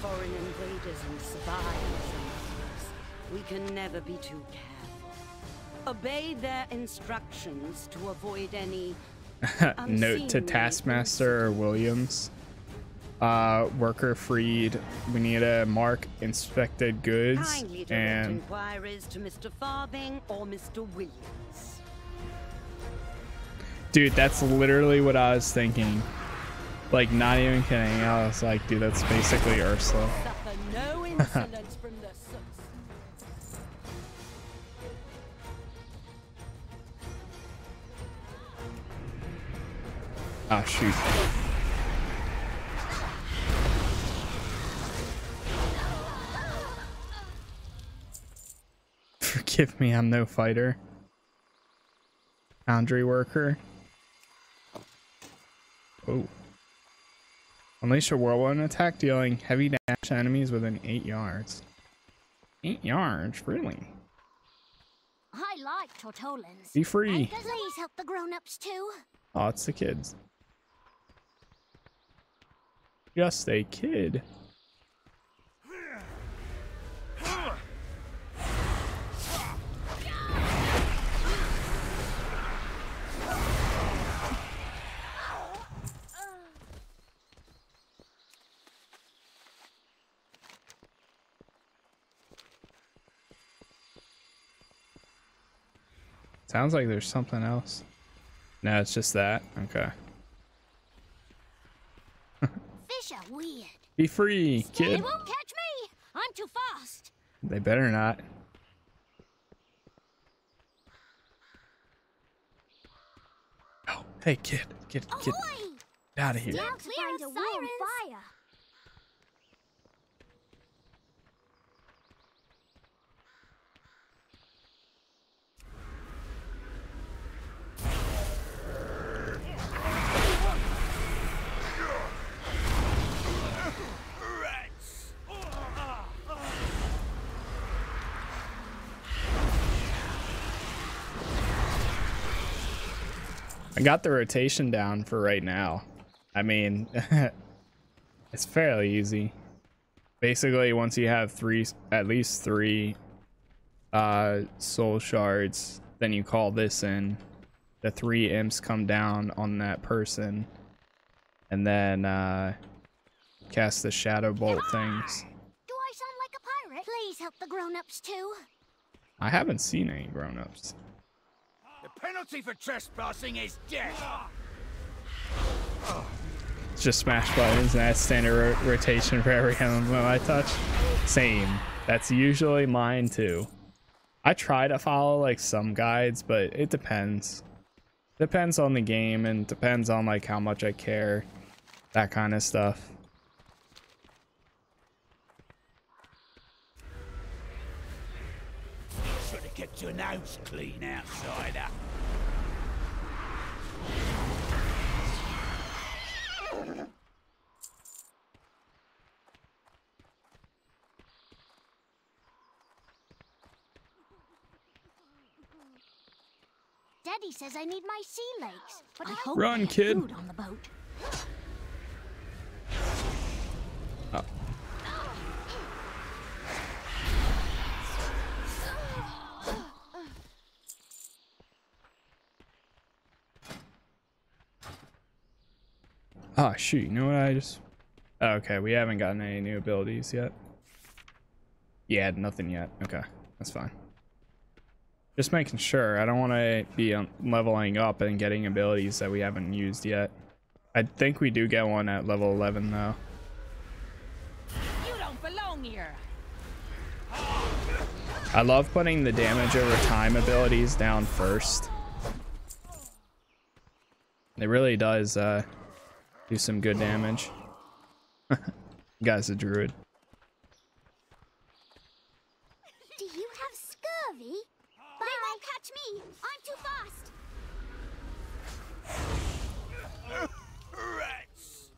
foreign invaders and and others. We can never be too careful. Obey their instructions to avoid any Note to Taskmaster or Williams. Uh, worker freed. We need to mark inspected goods Kindly and inquiries to Mr. Farthing or Mr. Williams. dude, that's literally what I was thinking. Like, not even kidding. I was like, dude, that's basically Ursula. Suffer no insolence from the. Ah, shoot. Forgive me, I'm no fighter. Foundry worker. Oh. Unleash a whirlwind attack dealing heavy damage to enemies within 8 yards. 8 yards? Really? I like Tortollans. Be free. Please help the grown-ups too. Oh, it's the kids. Just a kid. Sounds like there's something else. No, it's just that. Okay. Fish are weird. Be free, They kid. won't catch me. I'm too fast. They better not. Oh, hey, kid. Get, get Ahoy! out of here. Now clear of sirens. fire. I got the rotation down for right now. I mean, it's fairly easy. Basically, once you have three, at least three uh, soul shards, then you call this in. The three imps come down on that person, and then uh, cast the shadow bolt things. Do I sound like a pirate? Please help the grown-ups too. I haven't seen any grown-ups. The penalty for trespassing is death. It's just smash buttons and that's standard ro- rotation for every MMO I touch. Same. That's usually mine too. I try to follow like some guides, but it depends. Depends on the game and depends on like how much I care. That kind of stuff. Should have kept your nose clean, outsider. Daddy says I need my sea legs, but I, hope Run, kid. food on the boat. Oh. Oh shoot, you know what I just oh, okay, we haven't gotten any new abilities yet. Yeah, nothing yet. Okay, that's fine. Just making sure. I don't want to be um, leveling up and getting abilities that we haven't used yet. I think we do get one at level 11 though. You don't belong here. I love putting the damage over time abilities down first. It really does uh, do some good damage. Guy's a druid. Do you have scurvy? They won't catch me. I'm too fast. Rats!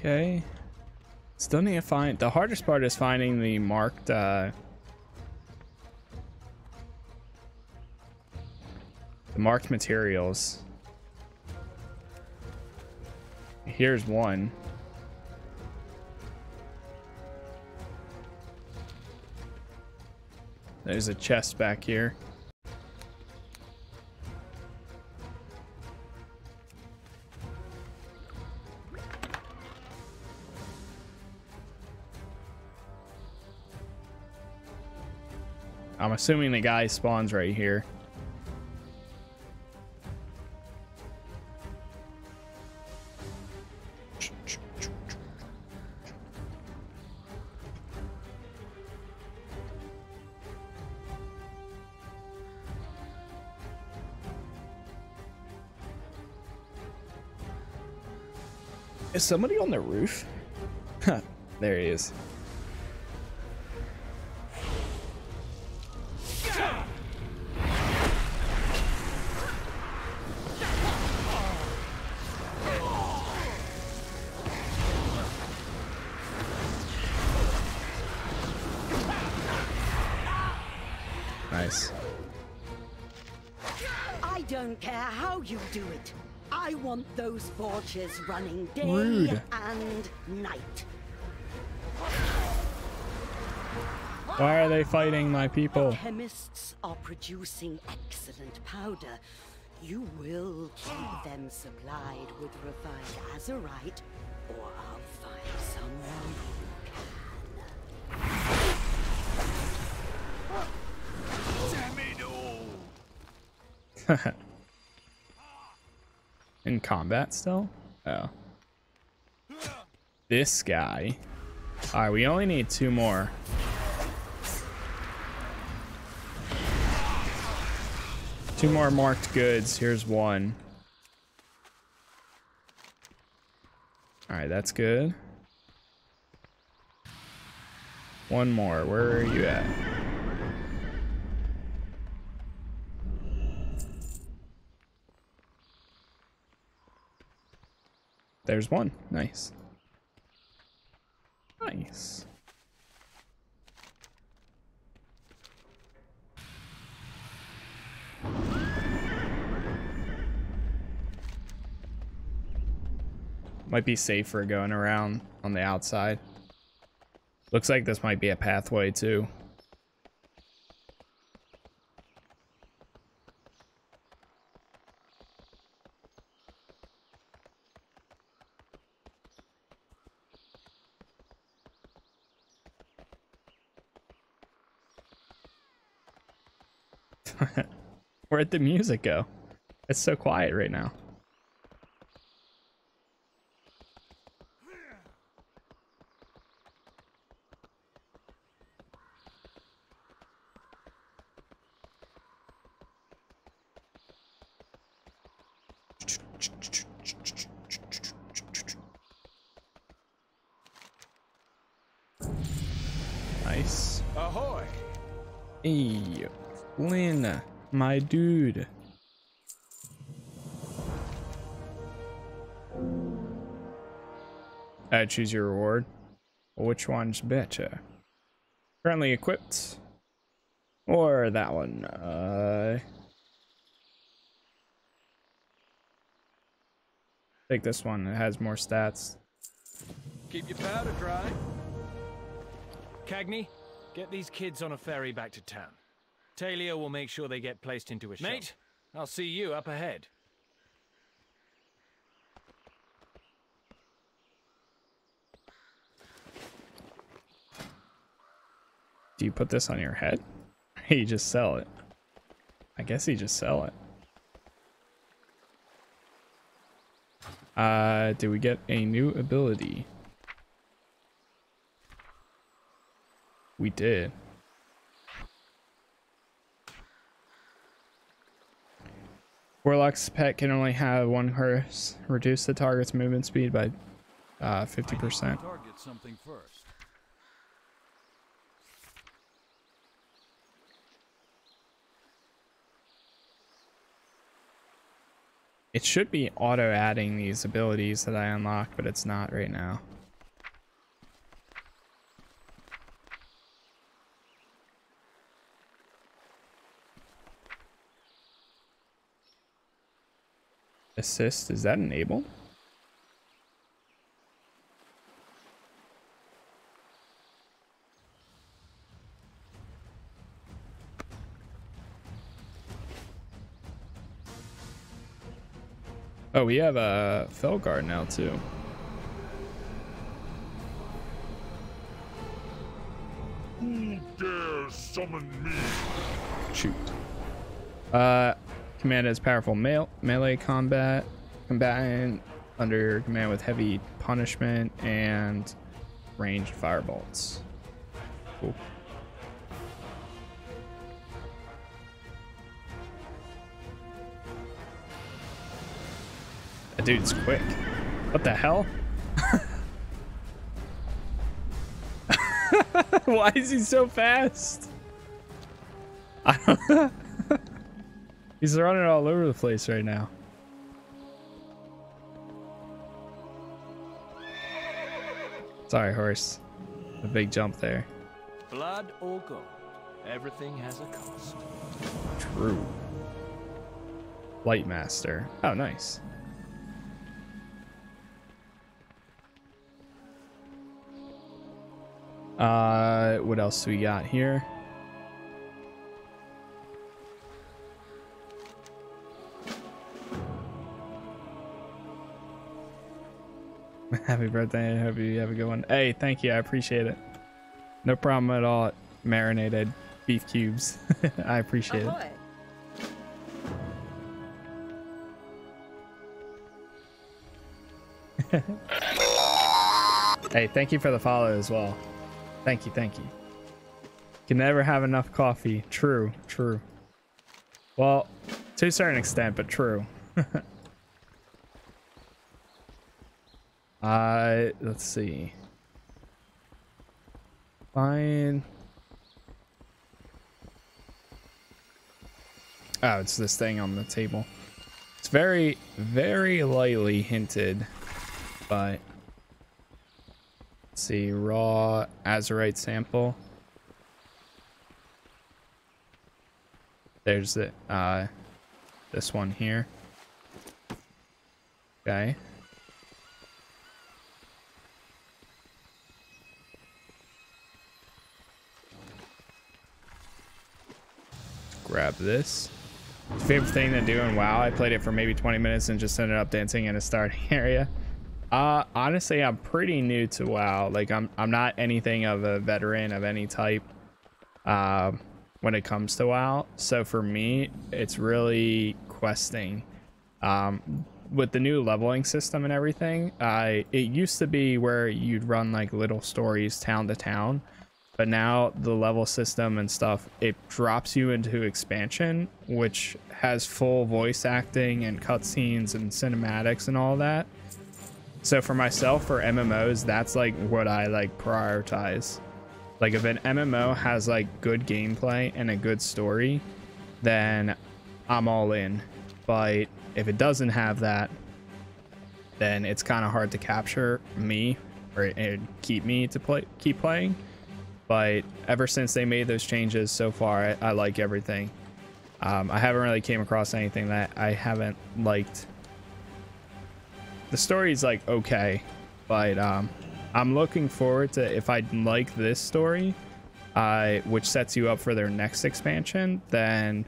Okay. Still need to find the hardest part is finding the marked uh the marked materials. Here's one. There's a chest back here. I'm assuming the guy spawns right here. Is somebody on the roof? Huh, there he is. Those running day Rude. and night. Why are they fighting my people? Chemists are producing excellent powder. You will keep them supplied with refined Azerite, or I'll find someone who can. Damn it all! In combat still? Oh. This guy. Alright, we only need two more. Two more marked goods. Here's one. Alright, that's good. One more. Where are you at? There's one. Nice. Nice. Might be safer going around on the outside. Looks like this might be a pathway too. Where'd the music go? It's so quiet right now. My dude. Uh, choose your reward. Which one's better? Currently equipped. Or that one. Uh, take this one. It has more stats. Keep your powder dry. Cagney, get these kids on a ferry back to town. Taelia will make sure they get placed into a shop. Mate, I'll see you up ahead. Do you put this on your head? Or you just sell it? I guess you just sell it. Uh, do we get a new ability? We did. Warlock's pet can only have one horse. Reduce the target's movement speed by uh, 50%. Target something first. It should be auto adding these abilities that I unlock, but it's not right now. Assist. Is that enabled? Oh, we have a Felguard now too. Who dares summon me? Shoot. Uh, command is powerful male melee combat combatant under command with heavy punishment and ranged firebolts. Cool. That dude's quick. What the hell? Why is he so fast? I don't He's running all over the place right now. Sorry, horse. A big jump there. Blood or gold, everything has a cost. True. Light Master. Oh, nice. Uh, what else do we got here? Happy birthday. I Hope you have a good one. Hey, thank you. I appreciate it. No problem at all. Marinated beef cubes. I appreciate it. Hey, thank you for the follow as well. Thank you, thank you. Can never have enough coffee. True, true. Well, to a certain extent, but true. Uh, let's see. Fine. Oh, it's this thing on the table. It's very, very lightly hinted, but let's see, raw Azerite sample. There's the uh this one here. Okay. Grab this. Favorite thing to do in WoW, I played it for maybe 20 minutes and just ended up dancing in a starting area. Uh, honestly, I'm pretty new to WoW. Like, I'm I'm not anything of a veteran of any type. Uh, when it comes to WoW, so for me, it's really questing. Um, with the new leveling system and everything, I it used to be where you'd run like little stories town to town, but now the level system and stuff it drops you into expansion, which has full voice acting and cutscenes and cinematics and all that. So for myself, for MMOs, that's like what I like prioritize. Like if an MMO has like good gameplay and a good story, then I'm all in. But if it doesn't have that, then it's kind of hard to capture me or keep me to play keep playing. But ever since they made those changes so far, I, I like everything. Um, I haven't really came across anything that I haven't liked. The story's like okay, but um, I'm looking forward to if I like this story, uh, which sets you up for their next expansion, then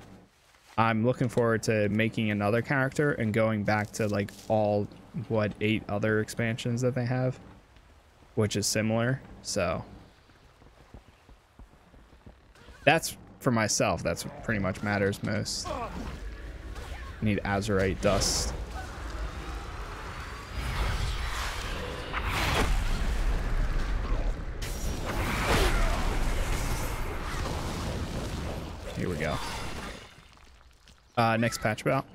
I'm looking forward to making another character and going back to like all what eight other expansions that they have, which is similar. So that's for myself. That's what pretty much matters most. Need Azerite dust. Here we go. Uh, next patch about.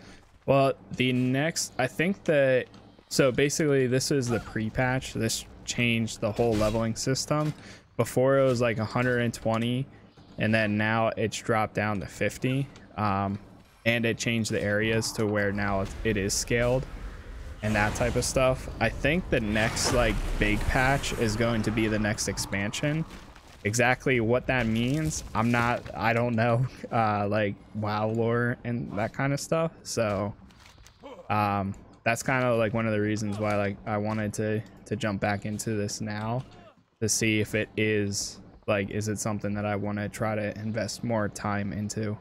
Well, the next, I think that, so basically this is the pre-patch. This changed the whole leveling system. Before it was like 120 and then now it's dropped down to 50. Um, and it changed the areas to where now it is scaled and that type of stuff. I think the next like big patch is going to be the next expansion exactly what that means i'm not i don't know uh like wow lore and that kind of stuff so um that's kind of like one of the reasons why like I wanted to to jump back into this now to see if it is like is it something that I want to try to invest more time into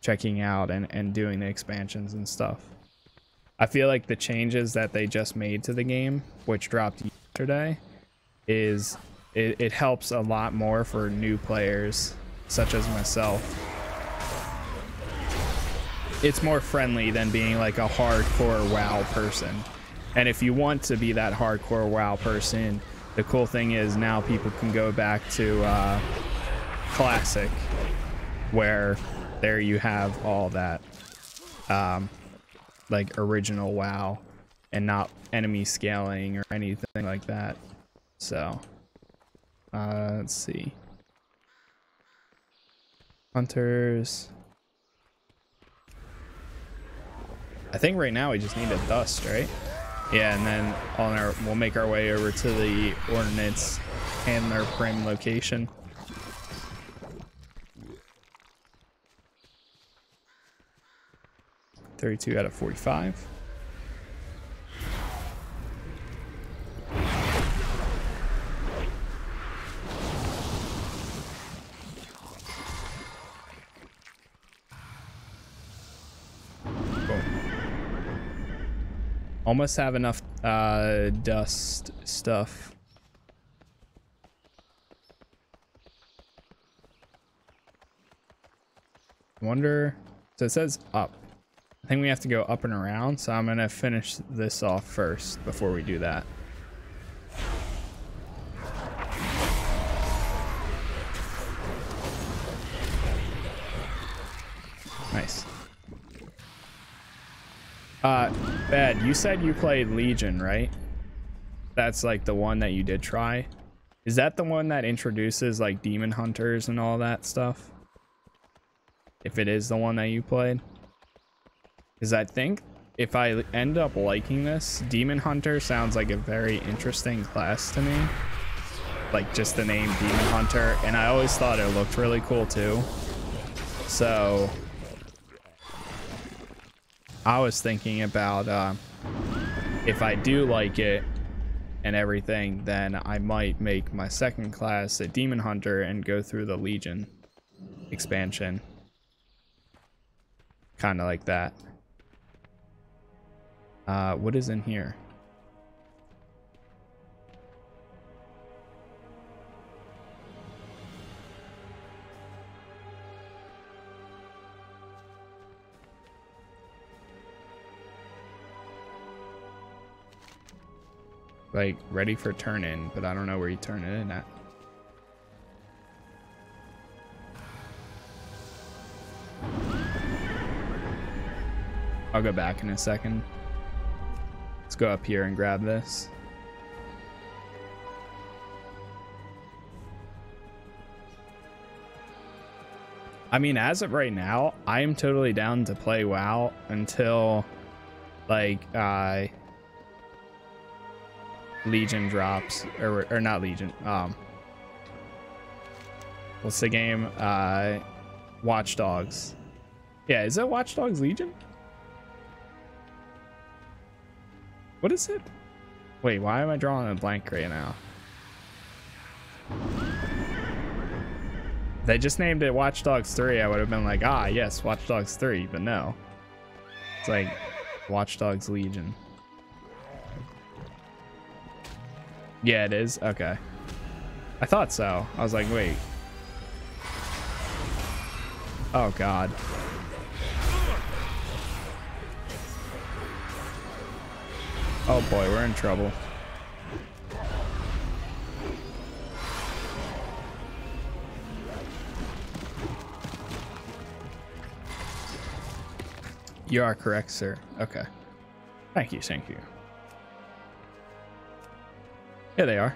checking out and and doing the expansions and stuff. I feel like the changes that they just made to the game, which dropped yesterday, is it, it helps a lot more for new players such as myself it's more friendly than being like a hardcore WoW person. And if you want to be that hardcore WoW person, the cool thing is now people can go back to uh, Classic, where there you have all that um, like original WoW and not enemy scaling or anything like that. So, uh, let's see. Hunters. I think right now we just need a dust, right? Yeah, and then on our we'll make our way over to the ordnance and their prim location. Thirty-two out of forty-five. Almost have enough uh, dust stuff. Wonder, so it says up. I think we have to go up and around, so I'm gonna finish this off first before we do that. You said you played Legion, right? That's like the one that you did try. Is that the one that introduces like demon hunters and all that stuff? If it is the one that you played? Because I think if I end up liking this, demon hunter sounds like a very interesting class to me. Like just the name demon hunter. And I always thought it looked really cool too. So I was thinking about uh, if I do like it and everything, then I might make my second class a Demon Hunter and go through the Legion expansion. Kind of like that. Uh, what is in here? Like ready for turn in, but I don't know where you turn it in at. I'll go back in a second. Let's go up here and grab this. I mean, as of right now, I am totally down to play WoW until like uh Legion drops, or, or not Legion, um, what's the game? Uh, Watch Dogs. Yeah, is that Watch Dogs Legion? What is it? Wait, why am I drawing a blank right now? They just named it Watch Dogs 3, I would have been like, ah, yes, Watch Dogs 3, but no. It's like Watch Dogs Legion. Yeah, it is? Okay. I thought so. I was like, wait. Oh, God. Oh, boy, we're in trouble. You are correct, sir. Okay. Thank you, thank you. Here they are.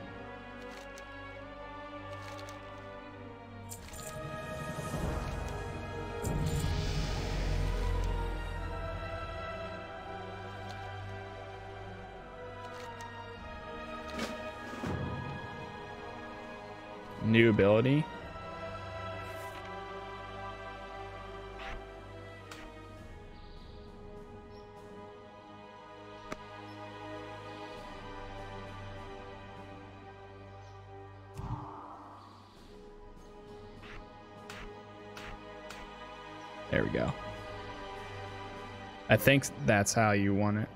New ability. Go. I think that's how you want it.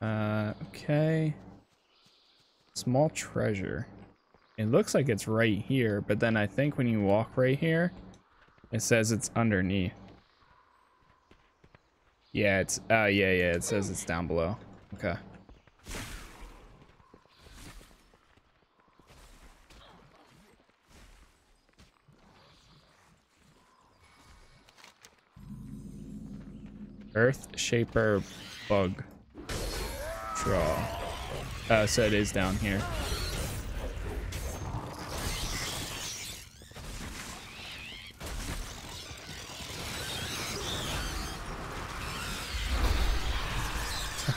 Uh, okay. Small treasure. It looks like it's right here, but then I think when you walk right here, it says it's underneath. Yeah, it's, uh, yeah, yeah, it says it's down below. Okay. Earth Shaper Bug Draw. Uh, so it is down here.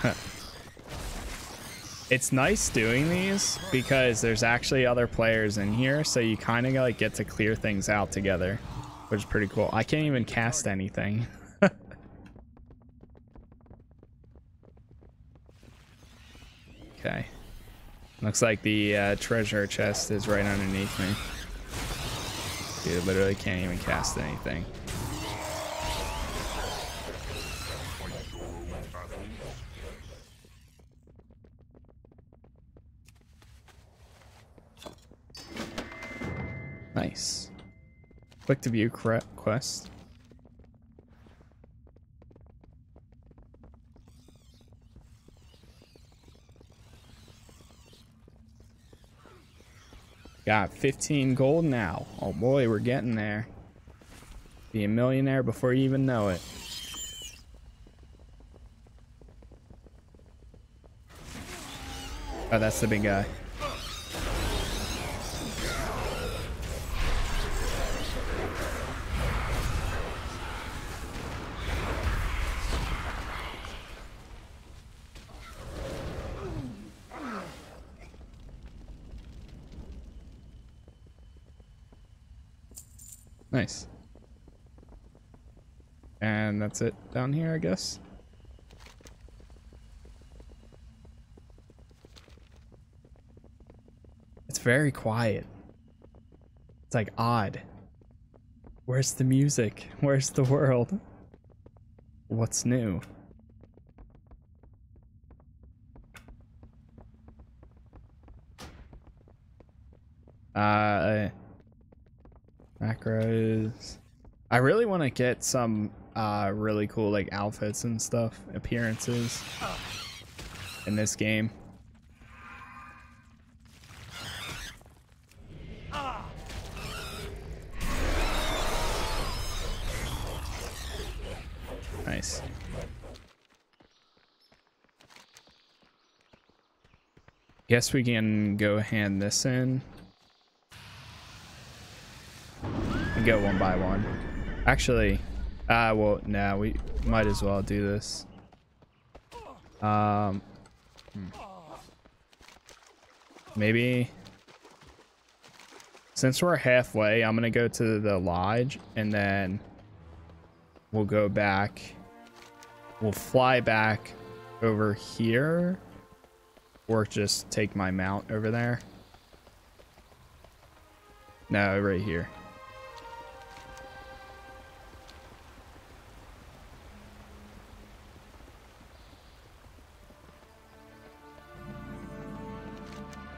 it's nice doing these because there's actually other players in here so you kind of like get to clear things out together which is pretty cool i can't even cast anything okay looks like the uh, treasure chest is right underneath me Dude, literally can't even cast anything Nice. Click to view quest. Got 15 gold now. Oh boy, we're getting there. Be a millionaire before you even know it. Oh, that's the big guy. Nice. And that's it down here, I guess. It's very quiet. It's like odd. Where's the music? Where's the world? What's new? Uh, macros. I really want to get some uh, really cool like outfits and stuff, appearances in this game. Nice. Guess we can go hand this in. And go one by one. Actually, uh, well, nah, we might as well do this. Um, hmm. maybe since we're halfway, I'm gonna go to the lodge and then we'll go back. We'll fly back over here or just take my mount over there. No, right here.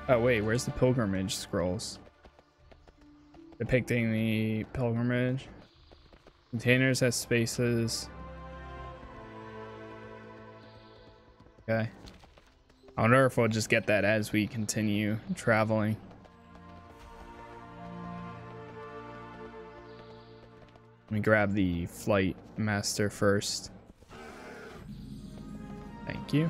Oh wait, where's the pilgrimage scrolls? Depicting the pilgrimage. Containers has spaces. Okay. I wonder if we'll just get that as we continue traveling. Let me grab the flight master first. Thank you.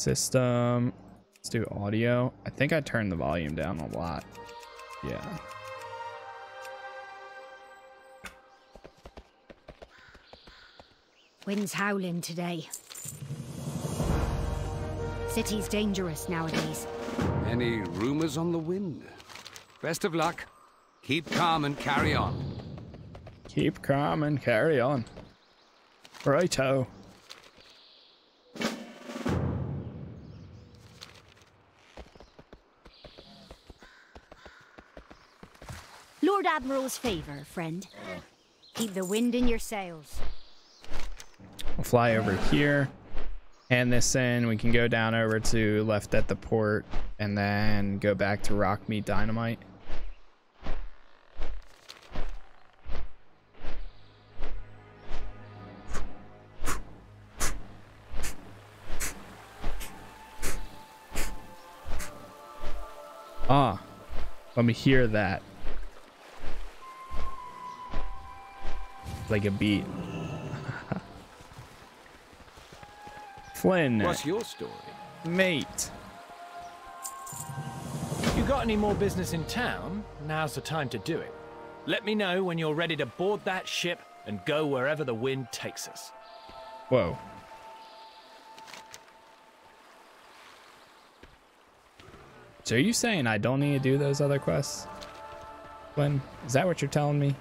System. Let's do audio. I think I turned the volume down a lot. Yeah. Wind's howling today. City's dangerous nowadays. Any rumors on the wind? Best of luck. Keep calm and carry on. Keep calm and carry on. Righto. Admiral's favor, friend. Keep the wind in your sails. We'll fly over here. Hand this in. We can go down over to left at the port and then go back to Rock Me Dynamite. Ah, let me hear that. Like a beat. Flynn, What's your story? mate. You got any more business in town? Now's the time to do it. Let me know when you're ready to board that ship and go wherever the wind takes us. Whoa. So are you saying I don't need to do those other quests? Flynn, is that what you're telling me?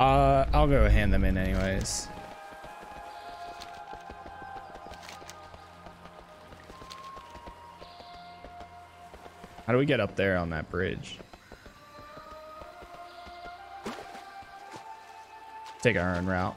Uh, I'll go hand them in anyways. How do we get up there on that bridge? Take our own route.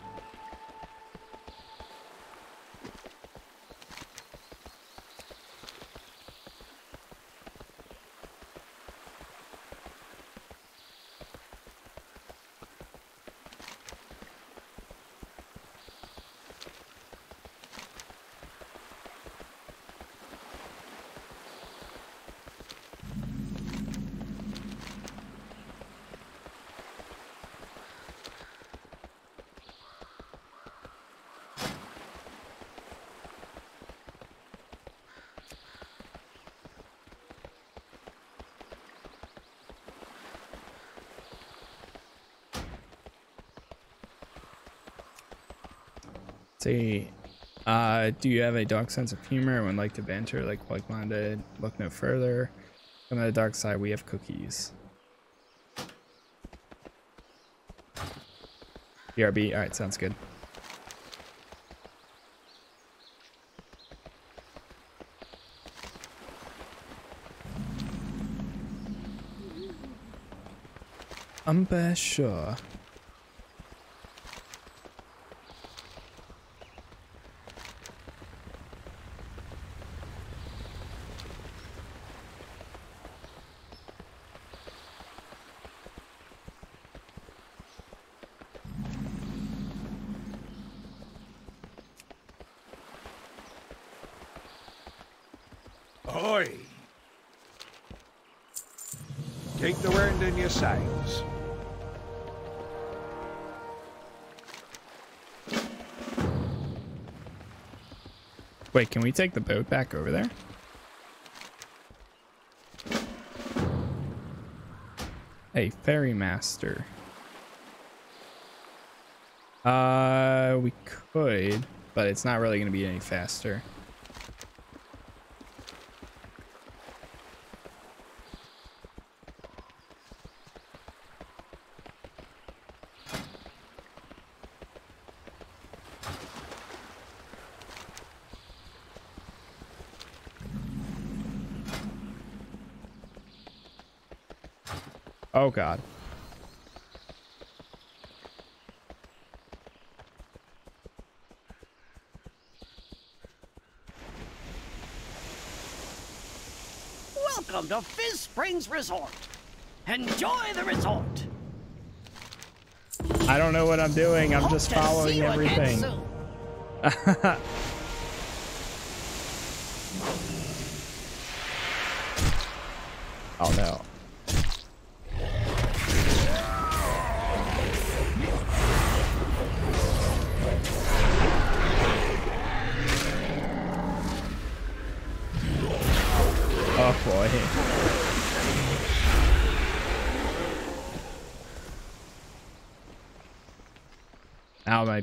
See. Uh, do you have a dark sense of humor and would like to banter like like-minded? Look no further. To the dark side, we have cookies. BRB, alright, sounds good. I'm bare sure. Wait, can we take the boat back over there? Hey, ferry master. Uh, we could, but it's not really going to be any faster. God. Welcome to Fizz Springs Resort. Enjoy the resort. I don't know what I'm doing. I'm Hope just following everything. Oh no.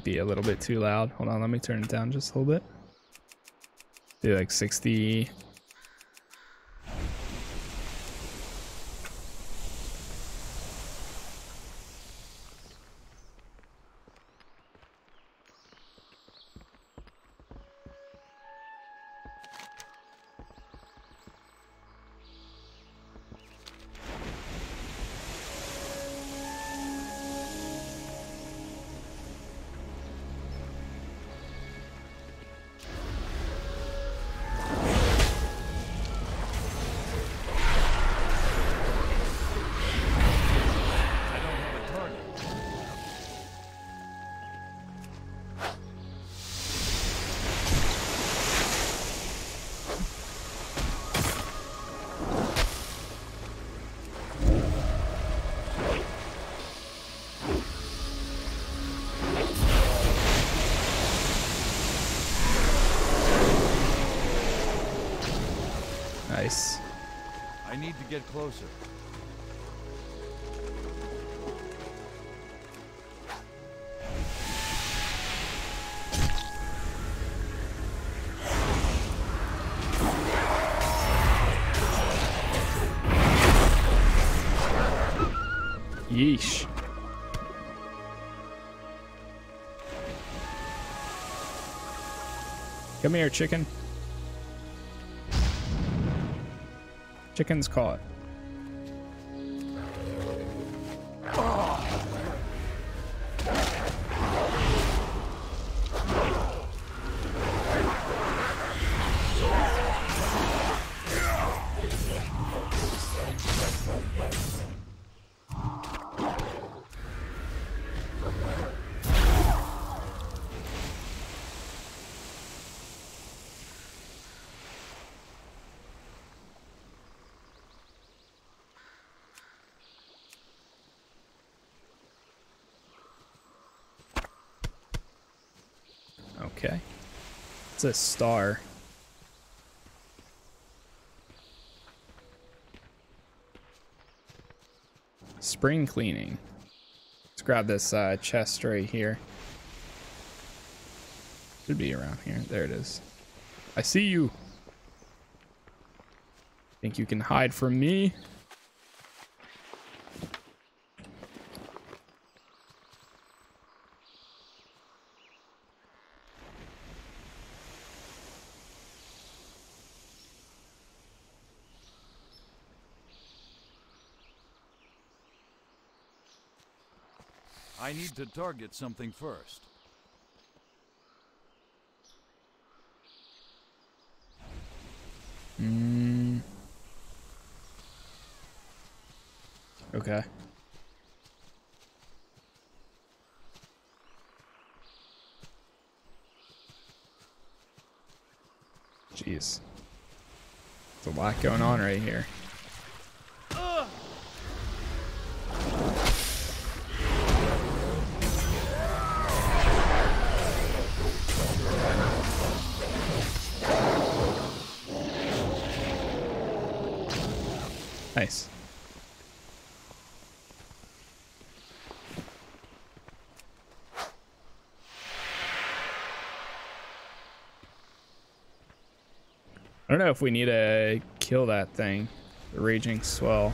Might be a little bit too loud. Hold on, let me turn it down just a little bit. Do like 60. Get closer. Yeesh. Come here, chicken. Chicken's caught. Okay. It's a star. Spring cleaning. Let's grab this uh, chest right here. Should be around here. There it is. I see you. Think you can hide from me? I need to target something first. Mm. Okay. Jeez. There's a lot going on right here. Nice. I don't know if we need to kill that thing, the raging swell.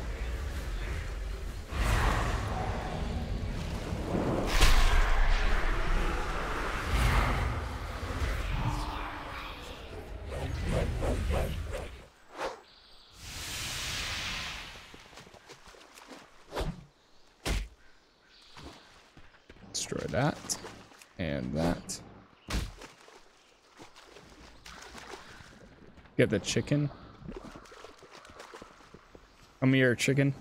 Destroy that and that. Get the chicken. Come here, chicken.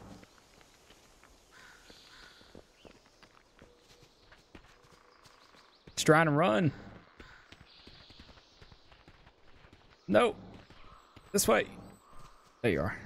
He's trying to run. Nope. This way. There you are.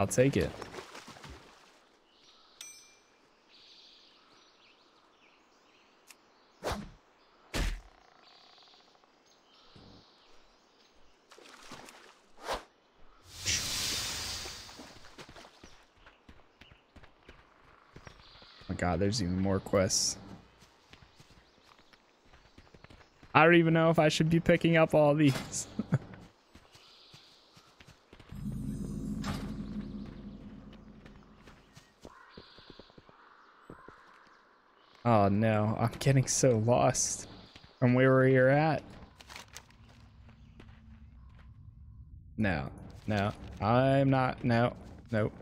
I'll take it. Oh my god, there's even more quests. I don't even know if I should be picking up all these. No, I'm getting so lost from where you're at. No, no, I'm not. No, nope.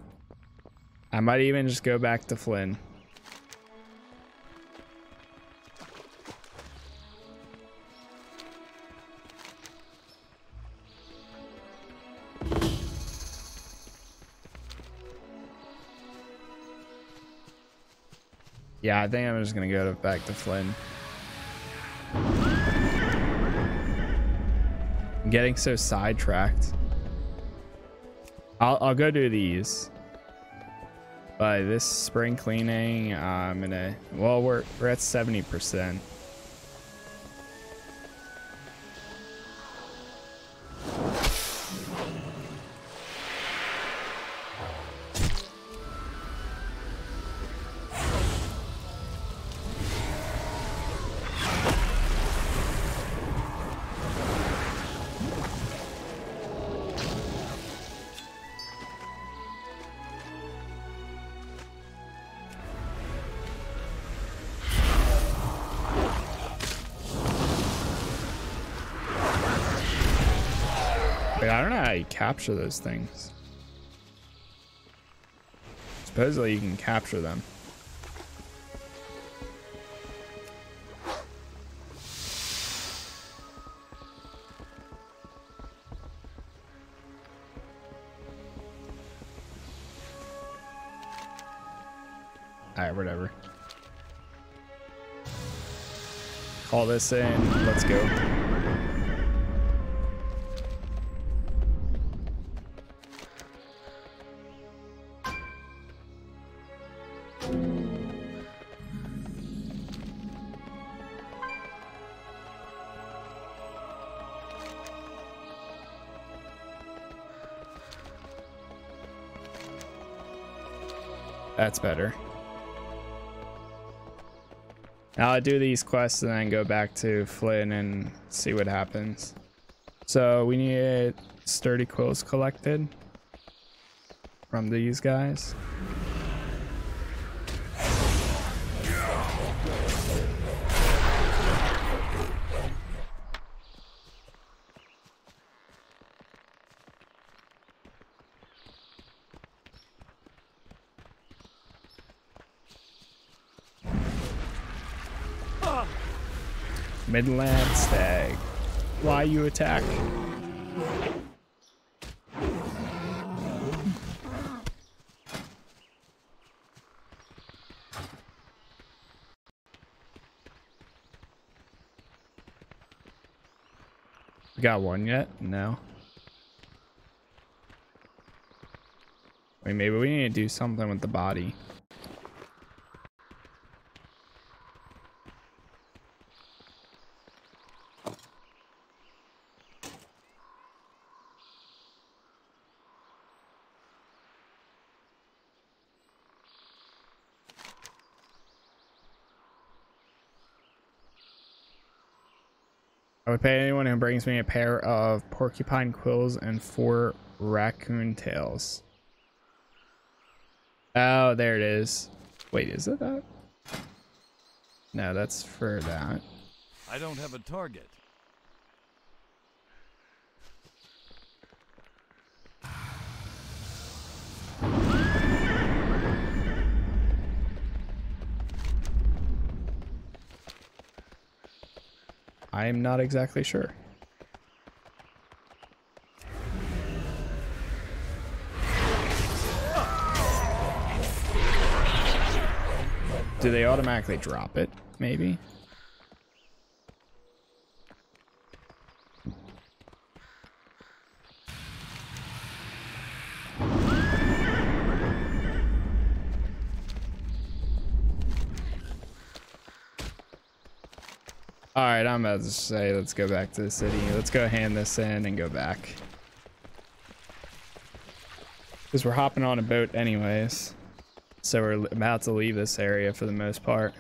I might even just go back to Flynn. Yeah, I think I'm just gonna go to, back to Flynn. I'm getting so sidetracked. I'll, I'll go do these. But this spring cleaning, uh, I'm gonna, well, we're, we're at 70%. I don't know how you capture those things. Supposedly you can capture them. Alright, whatever. Call this in. Let's go. That's better. Now I do these quests and then go back to Flynn and see what happens. So we need sturdy quills collected from these guys. Midland Stag. Why you attack? We got one yet? No. Wait, maybe we need to do something with the body. I would pay anyone who brings me a pair of porcupine quills and four raccoon tails. Oh, there it is. Wait, is it that? No, that's for that. I don't have a target. I'm not exactly sure. Do they automatically drop it? Maybe? I'm about to say, let's go back to the city. Let's go hand this in and go back. Because we're hopping on a boat anyways. So we're about to leave this area for the most part.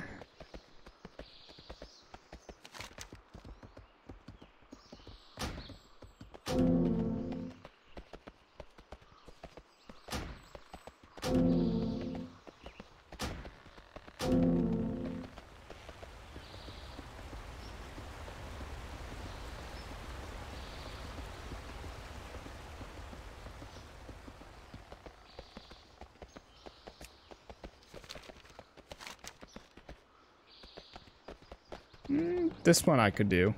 This one I could do.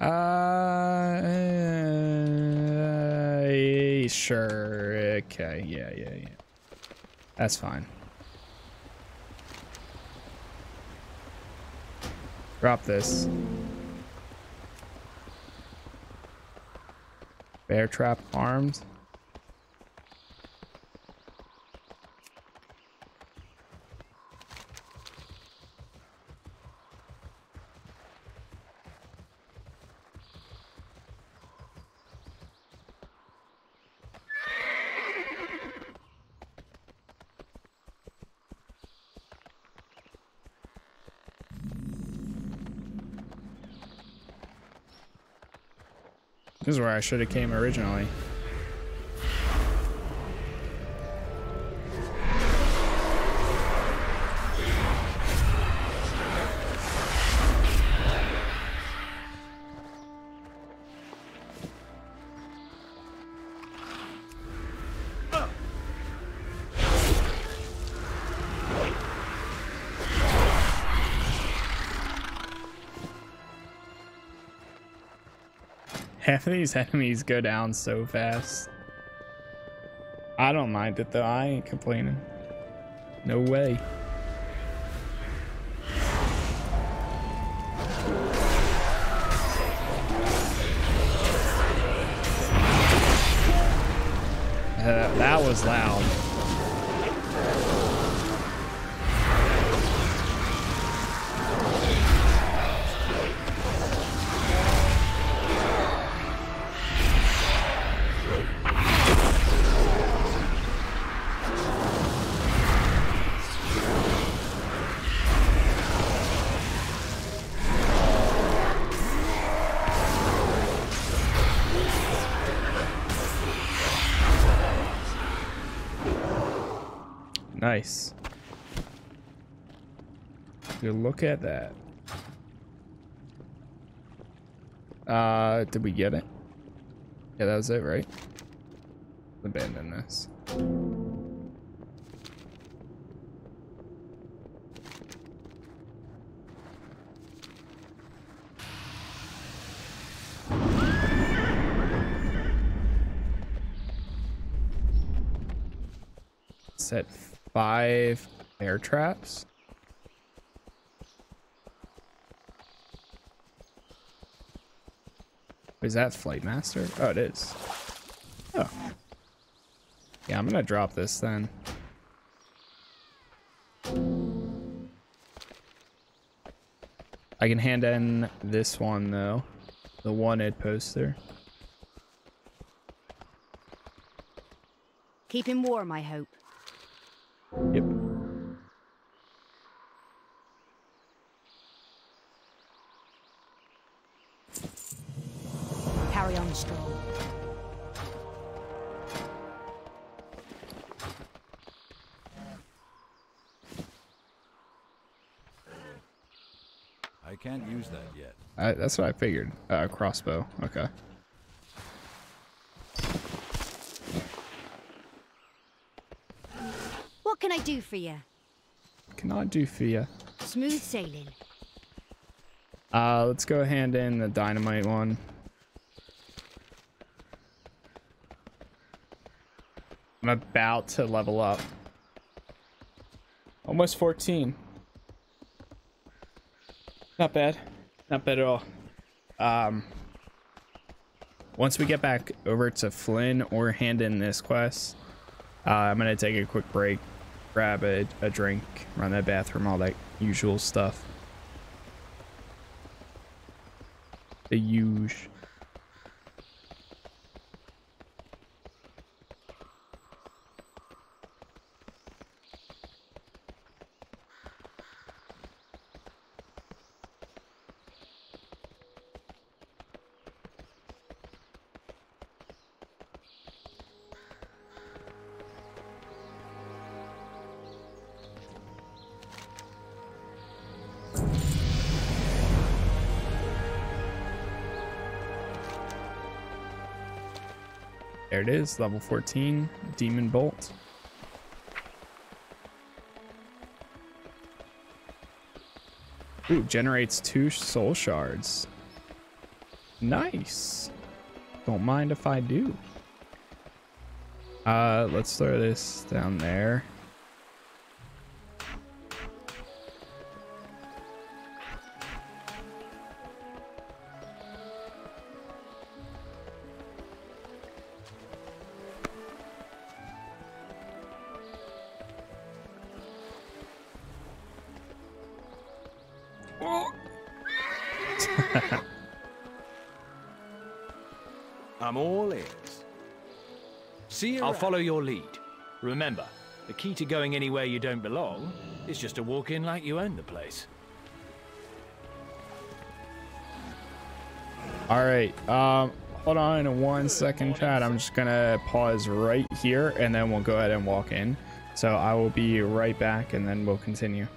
Uh, sure. Okay. Yeah, yeah, yeah. That's fine. Drop this. Bear trap arms. This is where I should have came originally. Half of these enemies go down so fast. I don't mind it though. I ain't complaining. No way. Uh, that was loud. Nice. Look at that. Uh, did we get it? Yeah, that was it, right? Abandon this. Set five air traps. Is that Flight Master? Oh, it is. Oh. Yeah, I'm gonna drop this then. I can hand in this one though. The wanted poster. Keep him warm, I hope. Yep. Carry on strong. I can't use that yet. I, that's what I figured. Uh, crossbow. Okay. What can I do for you? Cannot do for ya. Smooth sailing. Uh, let's go hand in the dynamite one. I'm about to level up. Almost 14. Not bad. Not bad at all. Um, once we get back over to Flynn or hand in this quest, uh, I'm going to take a quick break, grab a, a drink, run that bathroom, all that usual stuff. The huge. There it is, level 14, Demon Bolt. Ooh, generates two soul shards. Nice. Don't mind if I do. Uh, let's throw this down there. Follow your lead. Remember, the key to going anywhere you don't belong is just to walk in like you own the place. All right. Um, hold on one second, Chad. I'm just gonna pause right here, and then we'll go ahead and walk in. So I will be right back, and then we'll continue.